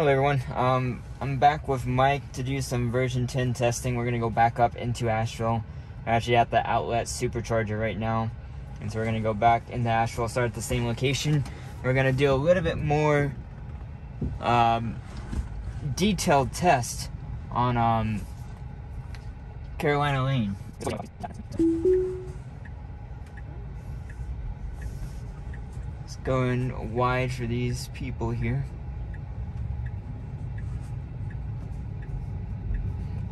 Hello everyone. Um, I'm back with Mike to do some version 10 testing. We're gonna go back up into Asheville. We're actually at the outlet supercharger right now. And so we're gonna go back into Asheville, start at the same location. We're gonna do a little bit more um, detailed test on um, Carolina Lane. It's going wide for these people here.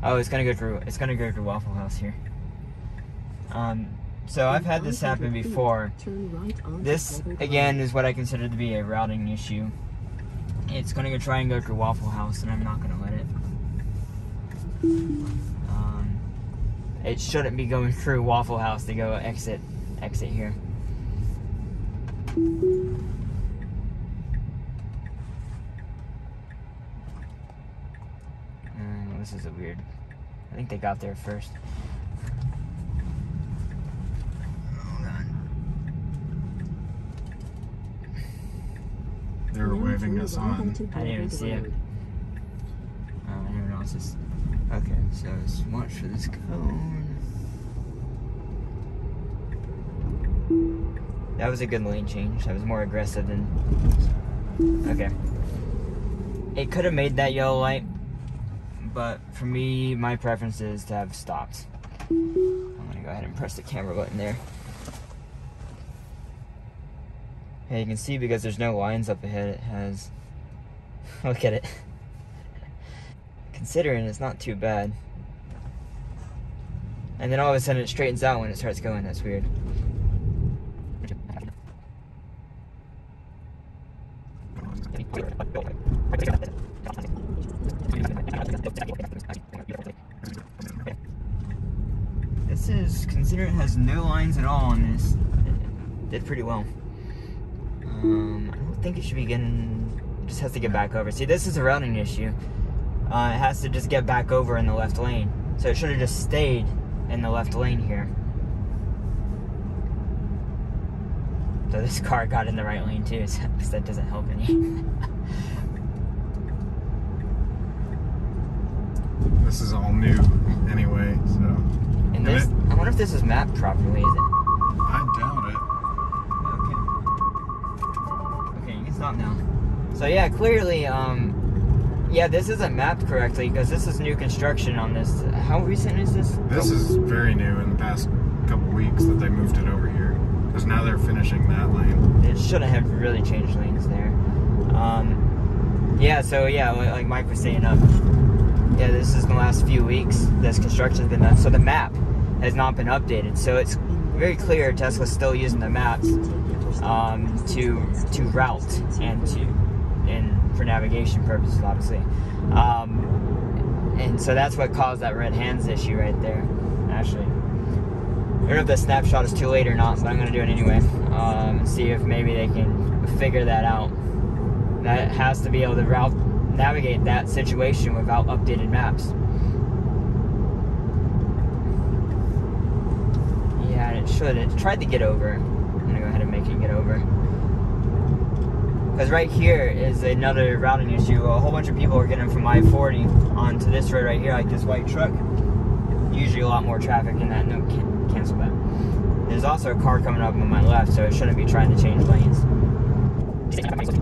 Oh, it's gonna go through. It's gonna go through Waffle House here. Um, so I've had this happen before. This again is what I consider to be a routing issue. It's gonna go try and go through Waffle House, and I'm not gonna let it. Um, it shouldn't be going through Waffle House to go exit, exit here. This is a weird. I think they got there first. Oh, Hold on. They were waving us on. I didn't even see it. Oh, I didn't know it's. Okay, so it's watch for this cone. That was a good lane change. That was more aggressive than. Okay. It could have made that yellow light, but for me, my preference is to have stopped. I'm gonna go ahead and press the camera button there. Hey, you can see because there's no lines up ahead, it has. Look at it. Considering it's not too bad. And then all of a sudden it straightens out when it starts going. That's weird. is, considering it has no lines at all on this, it did pretty well. Um, I don't think it should be getting, it just has to get back over. See, this is a routing issue. Uh, it has to just get back over in the left lane. So it should have just stayed in the left lane here. So this car got in the right lane too, so that doesn't help any. This is all new anyway, so. And this, I wonder if this is mapped properly, is it? I doubt it. Okay. Okay, you can stop now. So yeah, clearly, um, yeah, this isn't mapped correctly because this is new construction on this. How recent is this? This is very new in the past couple weeks that they moved it over here. Because now they're finishing that lane. It shouldn't have really changed lanes there. Um, yeah, so yeah, like Mike was saying, um, yeah, this is the last few weeks. This construction's been done, so the map has not been updated. So it's very clear Tesla's still using the maps um, to to route and to and for navigation purposes, obviously. Um, and so that's what caused that red hands issue right there. Actually, I don't know if the snapshot is too late or not, but I'm gonna do it anyway. Um, and see if maybe they can figure that out. That has to be able to route navigate that situation without updated maps. Yeah, should. It tried to get over. I'm gonna go ahead and make it get over. Because right here is another routing issue. A whole bunch of people are getting from I-40 onto this road right here, like this white truck. Usually a lot more traffic in that. No, can- cancel that. There's also a car coming up on my left, so it shouldn't be trying to change lanes. Yeah.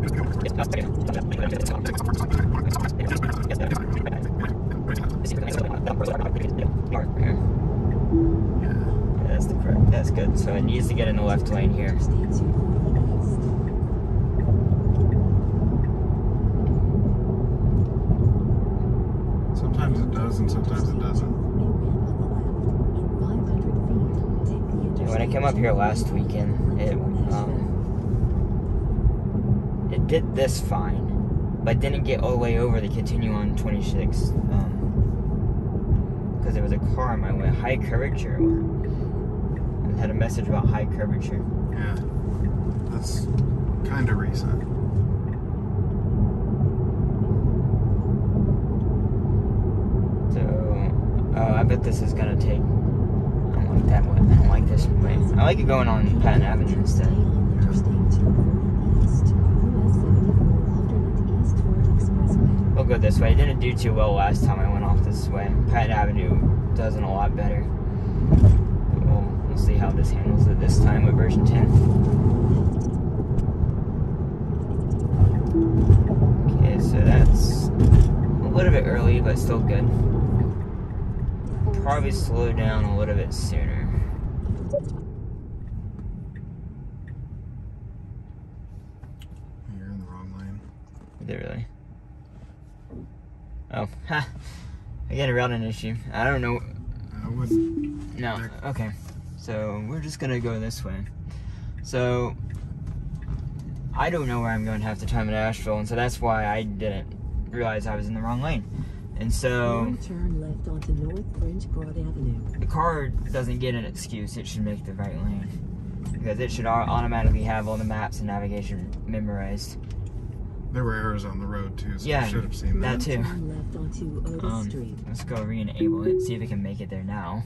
That's the correct. That's good. So it needs to get in the left lane here. Sometimes it does and sometimes it doesn't. When I came up here last weekend, it um, it did this fine, but didn't get all the way over to continue on 26. Um, because there was a car on my way, high curvature. It had a message about high curvature. Yeah. That's kind of recent. So, uh, I bet this is gonna take. I'm don't like that way. I don't like this way. I like it going on Patton Avenue instead. We'll go this way. It didn't do too well last time I went off this way. Patton Avenue doesn't a lot better. But we'll, we'll see how this handles it this time with version 10. Okay, so that's a little bit early, but still good. Probably slow down a little bit sooner. You're in the wrong lane. Did it really? Oh, ha. Again, a routing issue. I don't know. I would. No. Okay. So we're just gonna go this way. So I don't know where I'm going half the time in Asheville, and so that's why I didn't realize I was in the wrong lane. And so turn left onto North French Broad Avenue. the car doesn't get an excuse. It should make the right lane because it should automatically have all the maps and navigation memorized. There were errors on the road too, so Yeah, you should have seen that. that too. Left onto Um, Street. let's go re-enable it. See if it can make it there now.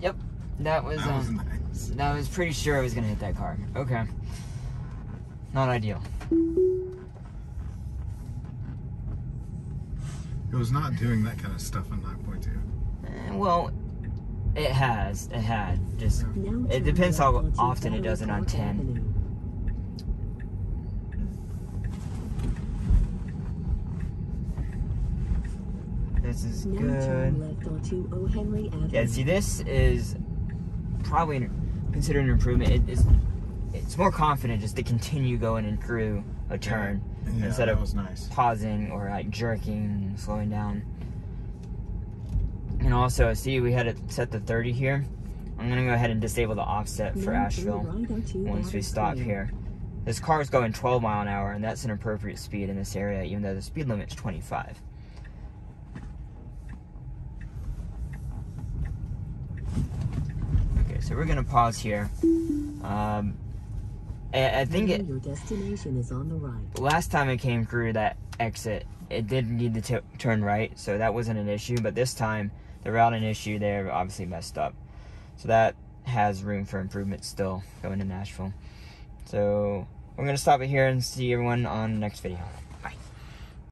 Yep, that was That was um, nice. that was pretty sure I was gonna hit that car. Okay, not ideal. It was not doing that kind of stuff in 9.2. Eh, well, it has, it had. Just Now it depends how often it does it on Patton. Avenue. this is Now good. turn left onto O. Henry Avenue. Yeah, see, this is probably considered an improvement. It is, it's more confident just to continue going and through a turn Yeah, instead that of was nice. pausing or like jerking, and slowing down. And also, see, we had it set to 30 here. I'm gonna go ahead and disable the offset for Asheville once we stop here. This car is going 12 mile an hour, and that's an appropriate speed in this area, even though the speed limit's 25. Okay, so we're gonna pause here. Um, I, I think it, your destination is on the right. last time it came through that exit, it did need to t- turn right, so that wasn't an issue. But this time, the routing issue there obviously messed up. So that has room for improvement still going to Nashville. So we're gonna stop it here and see everyone on the next video.